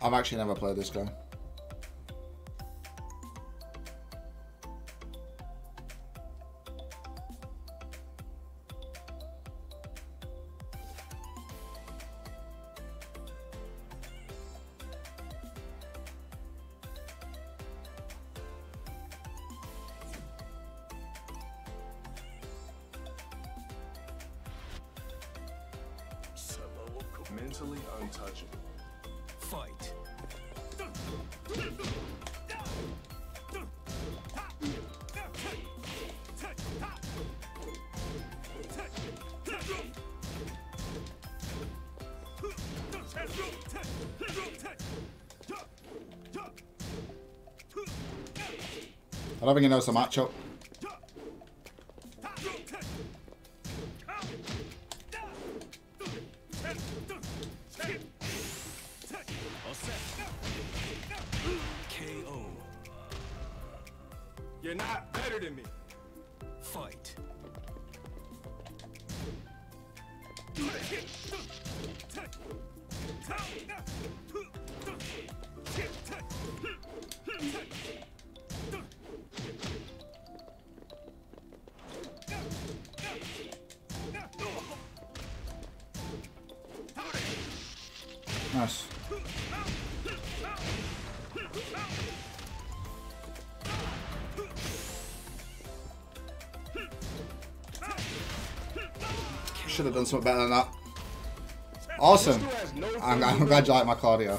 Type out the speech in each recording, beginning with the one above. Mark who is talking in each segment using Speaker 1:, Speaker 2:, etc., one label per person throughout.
Speaker 1: I've actually never played this game.
Speaker 2: Mentally untouchable.
Speaker 1: I don't think he knows the matchup.
Speaker 2: You're not better than me.
Speaker 3: Fight.
Speaker 1: Nice. Should have done something better than that. Awesome. I'm, I'm glad you like my cardio.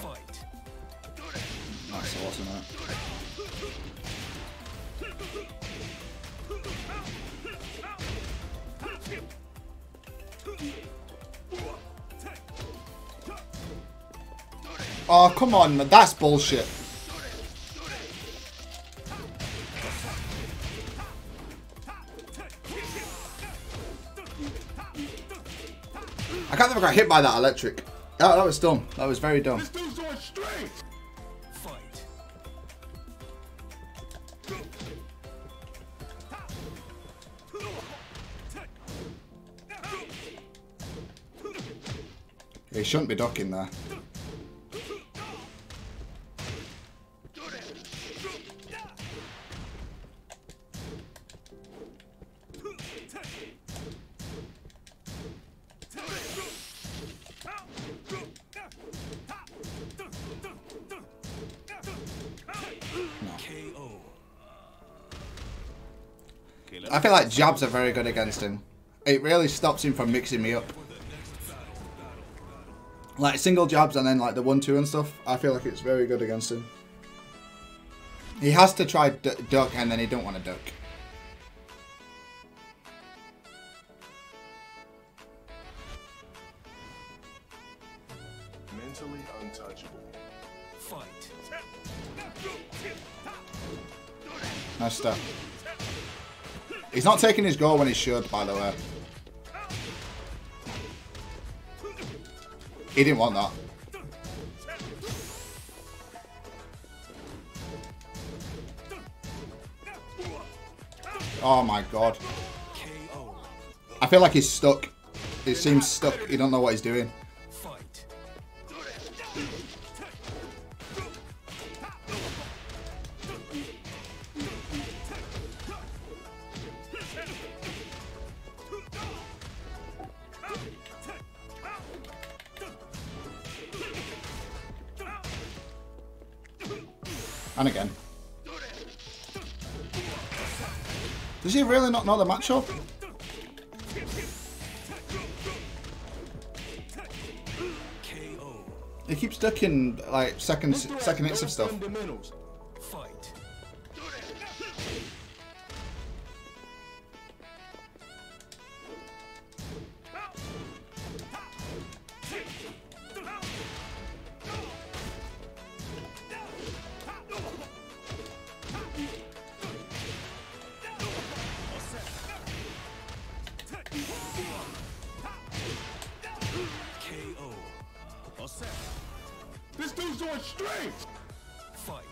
Speaker 1: That's awesome, man. Oh, come on, man. That's bullshit. Can't believe I got hit by that electric. That, that was dumb. That was very dumb.
Speaker 2: This dude's on strength.
Speaker 3: Fight.
Speaker 1: He shouldn't be ducking there. I feel like jabs are very good against him. It really stops him from mixing me up. Like single jabs and then like the one two and stuff. I feel like it's very good against him. He has to try d- duck and then he don't want to duck.
Speaker 2: Mentally untouchable.
Speaker 3: fight.
Speaker 1: Nice stuff. He's not taking his goal when he should, by the way. He didn't want that. Oh my god. I feel like he's stuck. He seems stuck. He don't know what he's doing. And again. Does he really not know the matchup? He keeps ducking like second second hits of stuff.
Speaker 3: Set.
Speaker 2: This dude's on strength.
Speaker 3: Fight.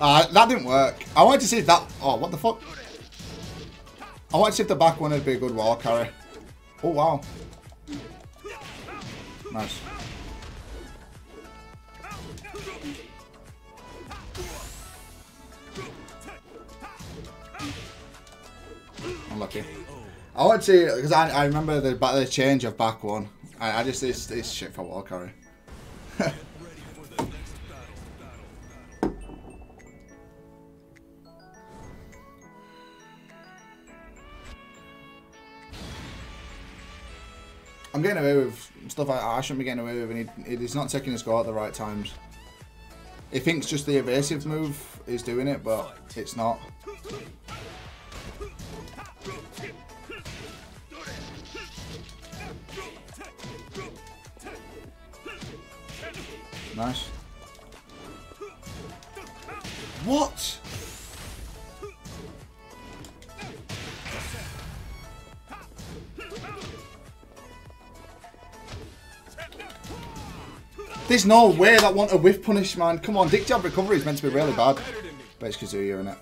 Speaker 1: Ah, that didn't work. I wanted to see if that. Oh, what the fuck? I want to see if the back one would be a good wall carry. Oh, wow. Nice. I want to see, because I, I remember the, the change of back one. I, I just, it's, it's shit for wall carry.
Speaker 3: Battle. Battle.
Speaker 1: I'm getting away with stuff I, I shouldn't be getting away with, and he, he's not taking his goal at the right times. He thinks just the evasive move is doing it, but it's not. Nice. What? There's no way that want a whiff punish, man. Come on, dick jab recovery is meant to be really bad. But it's Kazuya, isn't it?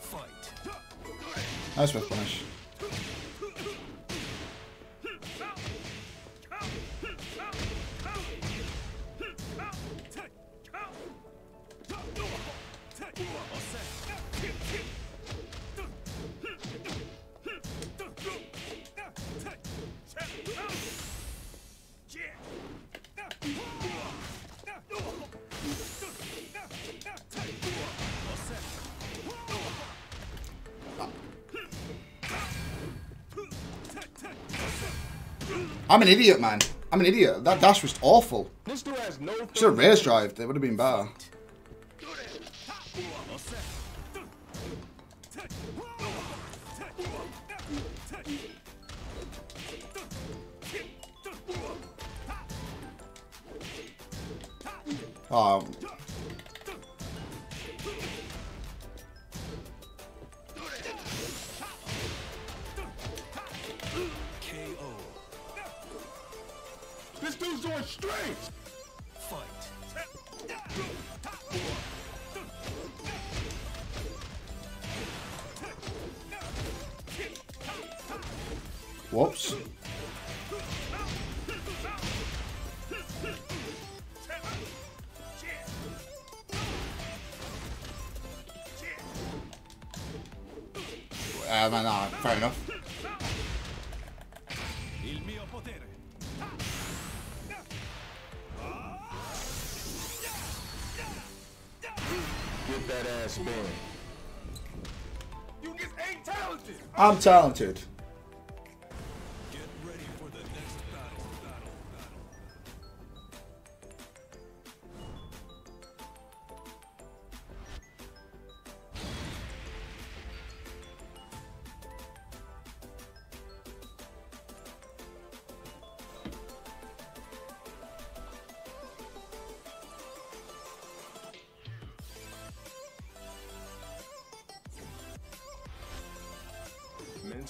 Speaker 1: Nice whiff punish. I'm an idiot, man. I'm an idiot. That dash was awful.
Speaker 2: This dude has no.
Speaker 1: Should have rage drive. It would have been better. Oh, whoops. Uh, man, nah, fair enough.
Speaker 3: Il mio potere.
Speaker 2: Get that ass bent. You just ain't talented.
Speaker 1: I'm talented.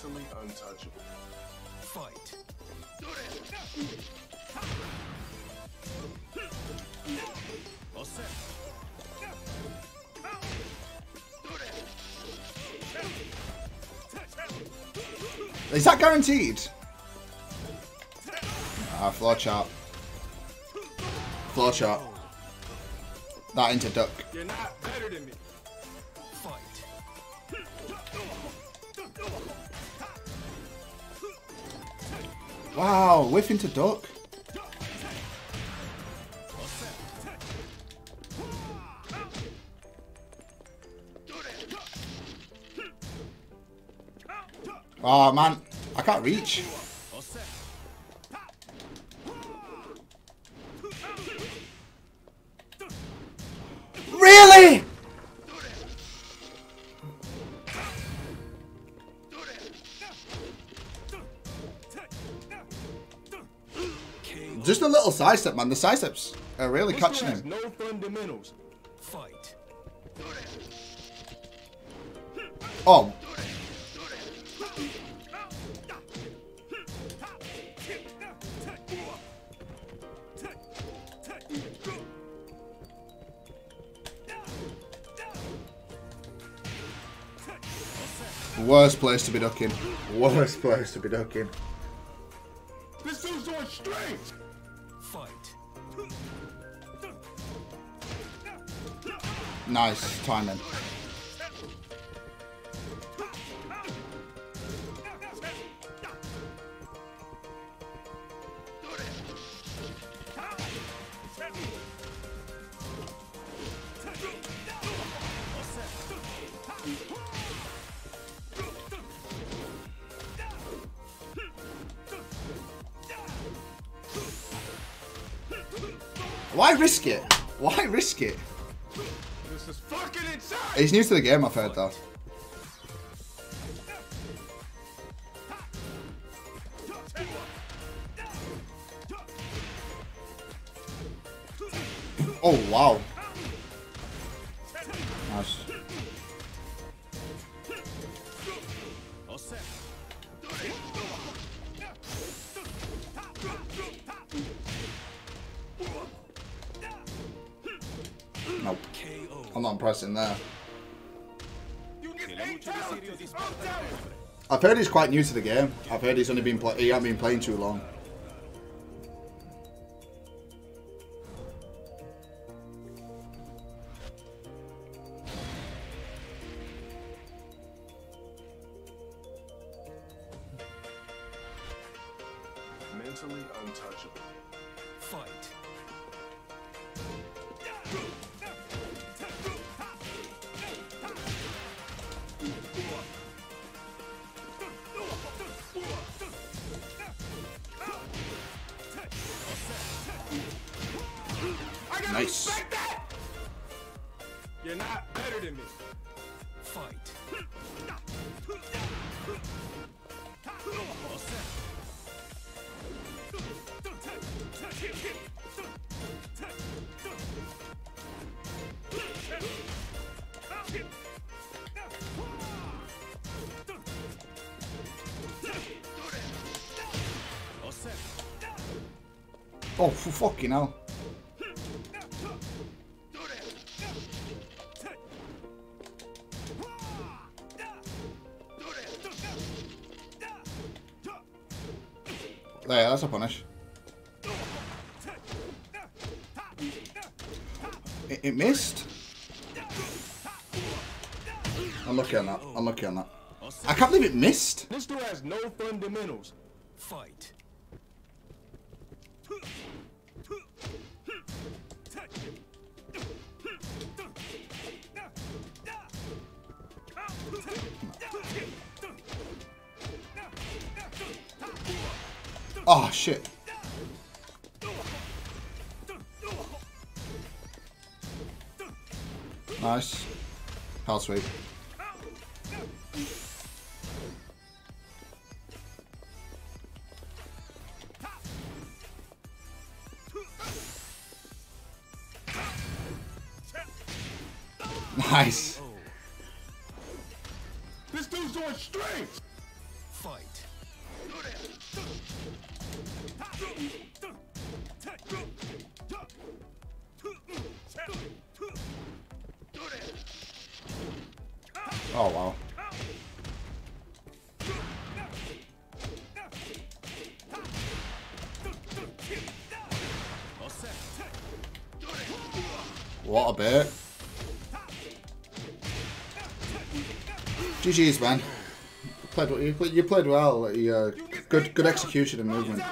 Speaker 2: Mentally untouchable.
Speaker 3: Fight. Osef.
Speaker 1: Is that guaranteed? Ah, floor chart. Floor chart. That into duck.
Speaker 2: You're not better than me.
Speaker 1: Wow, whiff into duck. Oh ah, man, I can't reach. Little side step, man. The side steps are really
Speaker 2: This
Speaker 1: catching him.
Speaker 2: no fundamentals.
Speaker 3: Fight.
Speaker 1: Oh, Worst place to be ducking. Worst place to be ducking.
Speaker 2: This dude's doing strings.
Speaker 1: Nice timing. Why risk it? Why risk it? He's new to the game, I've heard though. Oh wow. Nice. Nope. I'm not pressing there. I've heard he's quite new to the game. I've heard he's only been play- he hasn't been playing too long.
Speaker 2: Mentally untouchable.
Speaker 3: Fight. Fight.
Speaker 1: Oh, for fucking hell. There, that's a punish. It, it missed? lucky on that. I'm lucky on that. I can't believe it missed.
Speaker 2: This dude has no fundamentals.
Speaker 3: Fight.
Speaker 1: Oh, shit. Nice. Hell sweep. Nice.
Speaker 2: This dude's doing strings.
Speaker 1: Oh, wow. What a bit. GG's, man. You played, you played, well. You, uh, good, good execution and movement.